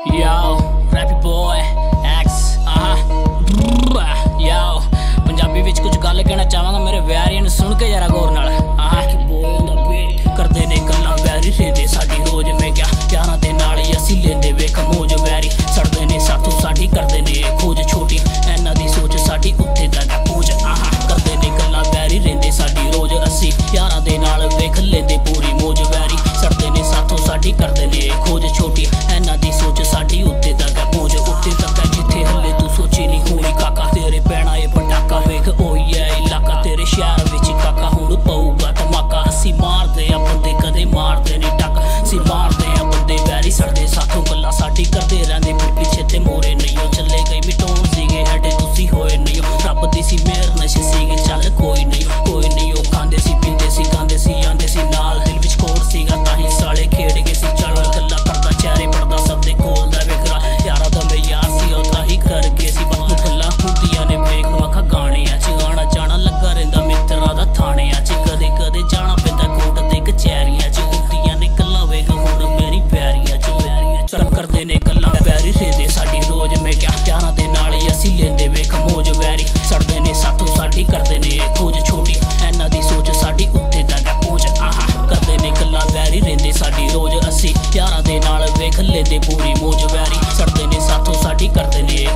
Yo, ਰੈਪੀ boy X ਆਹ yo. Punjabi ਵਿੱਚ ਕੁਝ ਗੱਲ ਕਹਿਣਾ ਚਾਹਾਂਗਾ ਮੇਰੇ ਵਿਆਰੀਆਂ ਨੂੰ ਸੁਣ ਕੇ ਯਾਰਾ ਗੋ ਗੱਲਾਂ ਵੈਰੀ ਰੇਦੇ ਸਾਡੀ ਰੋਜ਼। ਮੈਂ ਕਿਹਾ ਪਿਆਰਾਂ ਦੇ ਨਾਲ ਹੀ ਅਸੀਂ ਲੈਂਦੇ ਵੇਖ ਮੋਜ ਵੈਰੀ। ਸੜਦੇ ਨੇ ਸਾਥੋਂ ਸਾਡੀ, ਕਰਦੇ ਨੇ ਖੋਜ ਛੋਟੀ। ਇਹਨਾਂ ਦੀ ਸੋਚ ਸਾਡੀ ਉੱਤੇ ਦਾ ਪਹੁੰਚ ਆਹਾ, ਕਰਦੇ ਨੇ ਗੱਲਾਂ ਵੈਰੀ ਰਹਿੰਦੇ ਸਾਡੀ ਰੋਜ਼। ਅਸੀਂ ਪਿਆਰਾਂ ਦੇ ਨਾਲ ਵੇਖ ਲੈਂਦੇ ਪੂਰੀ ਮੋਜ ਵੈਰੀ। ਸੜਦੇ ਨੇ ਸਾਥੋਂ ਸਾਡੀ, ਕਰਦੇ ਨੇ